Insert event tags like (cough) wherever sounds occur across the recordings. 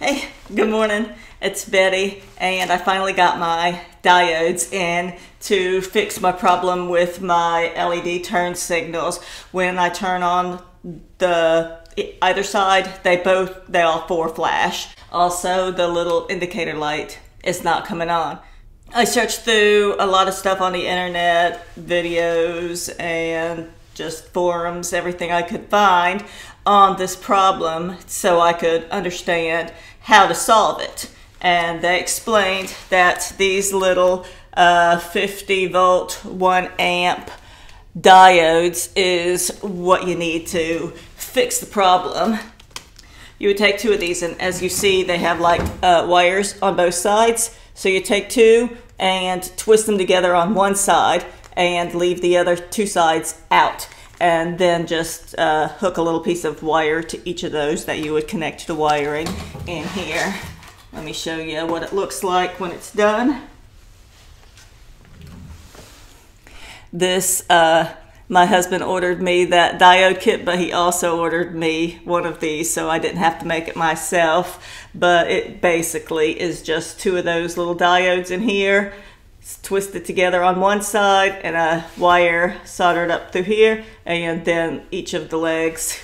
Hey, good morning. It's Betty, and I finally got my diodes in to fix my problem with my LED turn signals. When I turn on the either side, they both, they all four flash. Also, the little indicator light is not coming on. I searched through a lot of stuff on the internet, videos, and just forums, everything I could find on this problem so I could understand how to solve it. And they explained that these little uh, 50 volt, 1 amp diodes is what you need to fix the problem. You would take two of these, and as you see, they have like uh, wires on both sides. So you take two and twist them together on one side and leave the other two sides out. And then just uh, hook a little piece of wire to each of those that you would connect to the wiring in here. Let me show you what it looks like when it's done. This uh, my husband ordered me that diode kit, but he also ordered me one of these, so I didn't have to make it myself. But it basically is just two of those little diodes in here, twisted together on one side, and a wire soldered up through here, and then each of the legs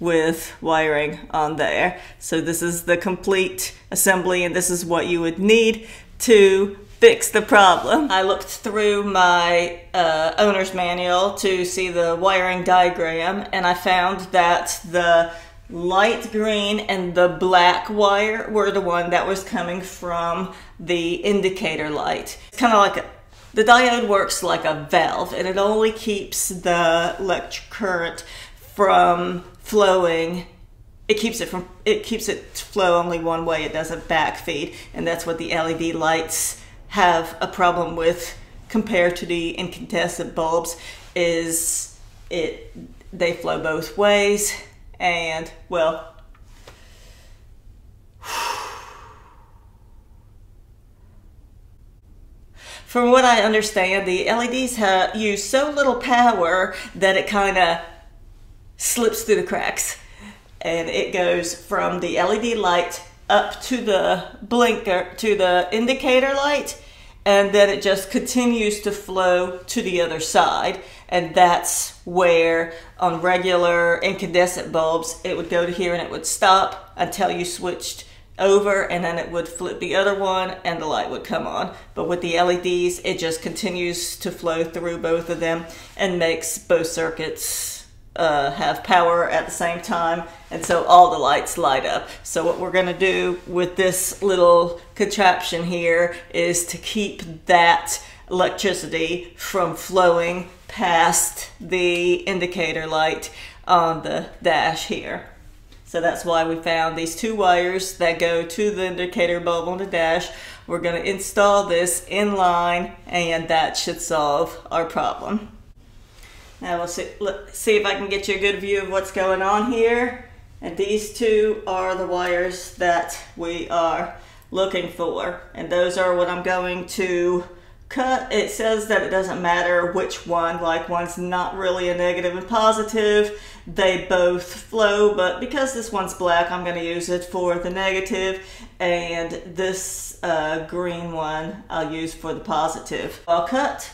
with wiring on there. So this is the complete assembly, and this is what you would need to fix the problem. I looked through my uh, owner's manual to see the wiring diagram and I found that the light green and the black wire were the one that was coming from the indicator light. It's kind of like a, the diode works like a valve and it only keeps the electric current from flowing. It keeps it from it keeps it flow only one way. It doesn't backfeed and that's what the led lights have a problem with compared to the incandescent bulbs is it they flow both ways and well from what I understand, the LEDs have, use so little power that it kind of slips through the cracks. And it goes from the LED light up to the blinker, to the indicator light, and then it just continues to flow to the other side. And that's where on regular incandescent bulbs, it would go to here and it would stop until you switched over and then it would flip the other one and the light would come on. But with the LEDs, it just continues to flow through both of them and makes both circuits uh, have power at the same time and so all the lights light up. So what we're gonna do with this little contraption here is to keep that electricity from flowing past the indicator light on the dash here. So that's why we found these two wires that go to the indicator bulb on the dash. We're gonna install this in line and that should solve our problem. Now we'll see, look, see if I can get you a good view of what's going on here. And these two are the wires that we are looking for. And those are what I'm going to cut. It says that it doesn't matter which one, like one's not really a negative and positive. They both flow, but because this one's black, I'm gonna use it for the negative, and this uh, green one I'll use for the positive. I'll cut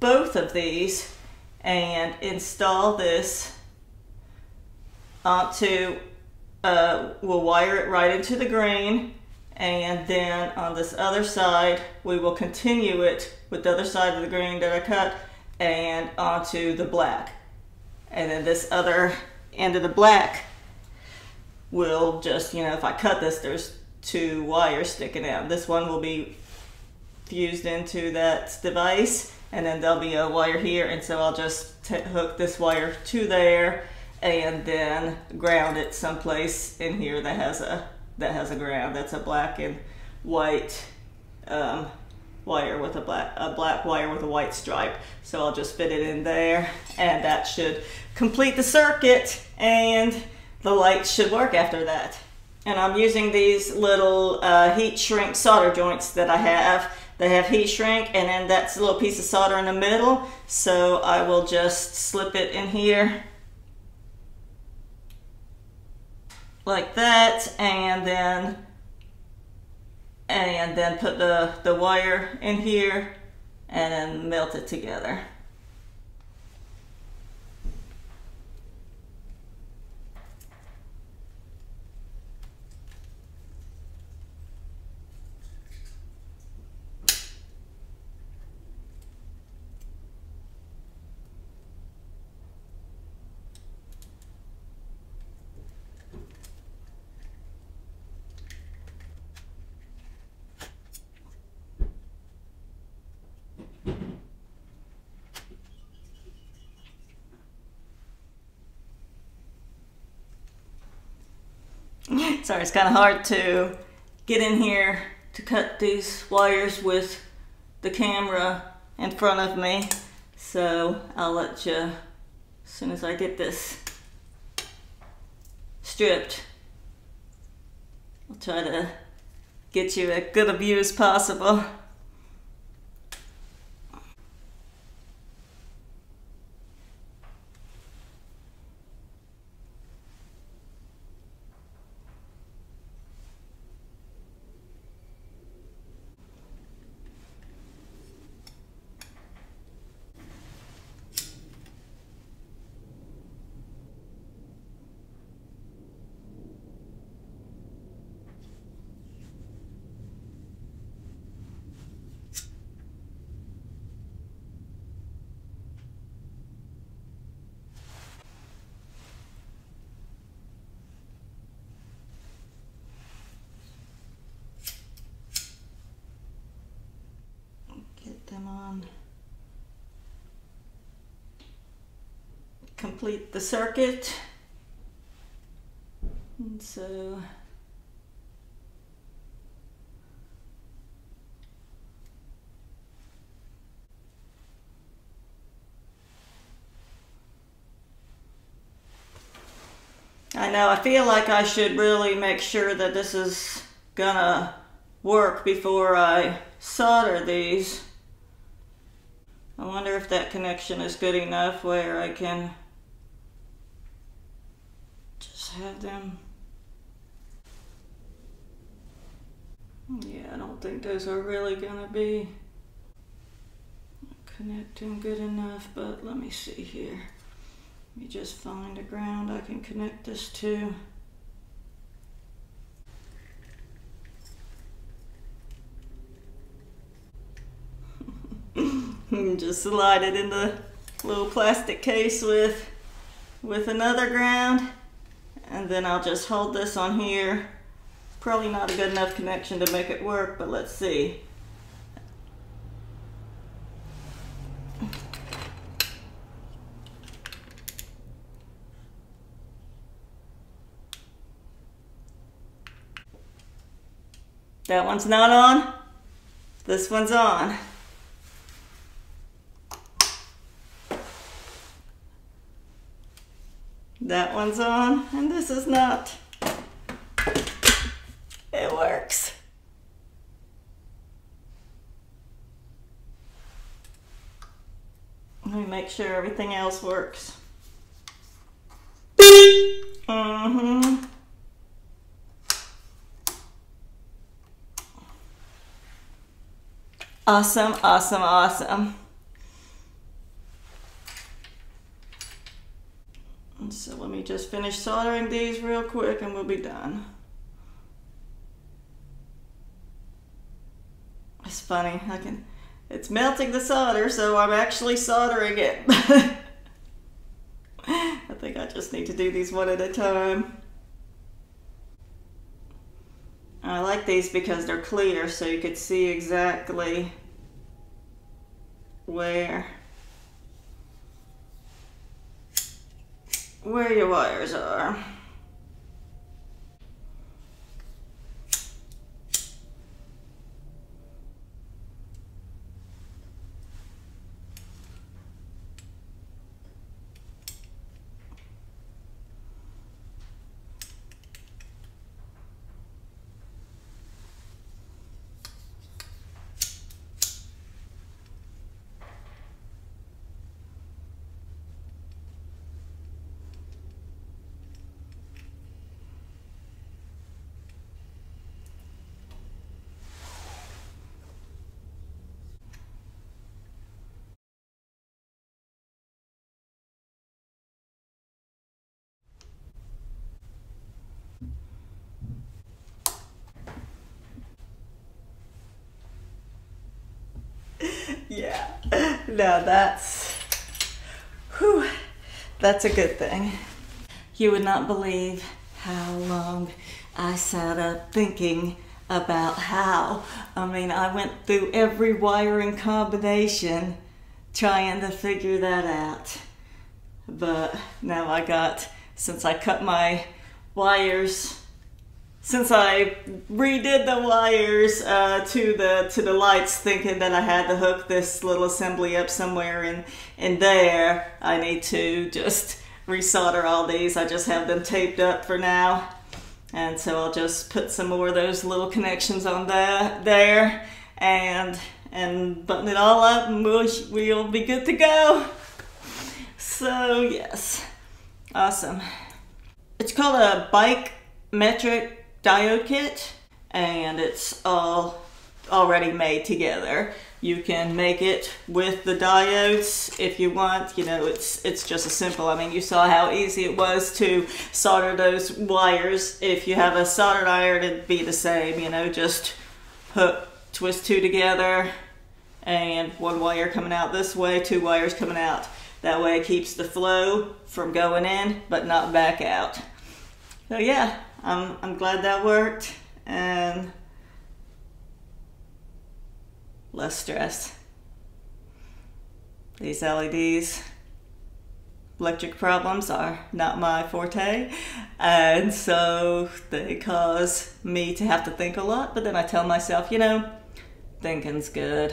both of these and install this onto, uh, we'll wire it right into the green and then on this other side we will continue it with the other side of the green that I cut and onto the black. And then this other end of the black will just, you know, if I cut this, there's two wires sticking out. This one will be fused into that device and then there'll be a wire here and so I'll just hook this wire to there and then ground it someplace in here that has a that has a ground that's a black and white um, wire with a black a black wire with a white stripe. So I'll just fit it in there and that should complete the circuit and the light should work after that. And I'm using these little uh, heat shrink solder joints that I have. They have heat shrink and then that's a little piece of solder in the middle. So I will just slip it in here like that and then and then put the, the wire in here and then melt it together. (laughs) Sorry, it's kind of hard to get in here to cut these wires with the camera in front of me. So I'll let you, as soon as I get this stripped, I'll try to get you as good a view as possible. On. Complete the circuit. And so I know, I feel like I should really make sure that this is gonna work before I solder these. I wonder if that connection is good enough where I can just have them. Yeah, I don't think those are really gonna be connecting good enough, but let me see here. Let me just find a ground I can connect this to. Just slide it in the little plastic case with with another ground. And then I'll just hold this on here. Probably not a good enough connection to make it work but let's see. That one's not on. This one's on That one's on, and this is not. It works. Let me make sure everything else works. Mm-hmm. Awesome, awesome, awesome. So let me just finish soldering these real quick and we'll be done. It's funny, I can, it's melting the solder, so I'm actually soldering it. (laughs) I think I just need to do these one at a time. I like these because they're clear, so you could see exactly where where your wires are. (laughs) now that's, whew, that's a good thing. You would not believe how long I sat up thinking about how. I mean, I went through every wiring combination trying to figure that out. But now I got, since I cut my wires since I redid the wires uh, to the to the lights, thinking that I had to hook this little assembly up somewhere in in there, I need to just resolder all these. I just have them taped up for now, and so I'll just put some more of those little connections on there there, and and button it all up, and we'll we'll be good to go. So yes, awesome. It's called a bike metric diode kit and it's all already made together. You can make it with the diodes if you want. You know, it's it's just a simple. I mean, you saw how easy it was to solder those wires. If you have a soldered iron, it'd be the same. You know, just hook, twist two together, and one wire coming out this way, two wires coming out. That way it keeps the flow from going in, but not back out. So yeah, I'm, I'm glad that worked and less stress. These LEDs, electric problems are not my forte and so they cause me to have to think a lot but then I tell myself, you know, thinking's good.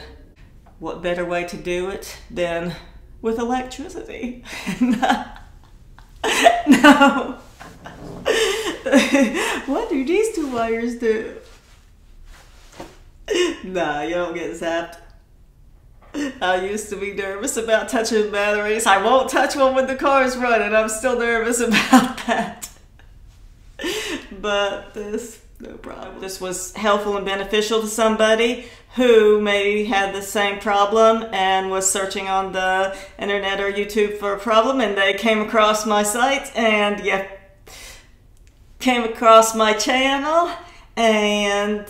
What better way to do it than with electricity? (laughs) no. (laughs) (laughs) what do these two wires do? (laughs) Nah, you don't get zapped. I used to be nervous about touching batteries. I won't touch one when the car is running. I'm still nervous (laughs) about that. but this, no problem. This was helpful and beneficial to somebody who maybe had the same problem and was searching on the internet or YouTube for a problem and they came across my site and yeah, came across my channel and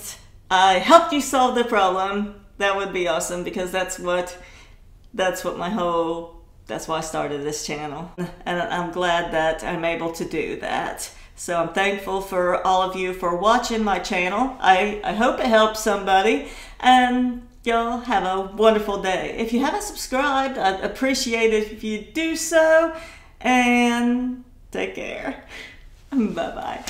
I helped you solve the problem, that would be awesome because that's what that's what my whole that's why I started this channel. And I'm glad that I'm able to do that. So I'm thankful for all of you for watching my channel. I, I hope it helps somebody and y'all have a wonderful day. If you haven't subscribed, I'd appreciate it if you do so and take care. (laughs) Bye bye.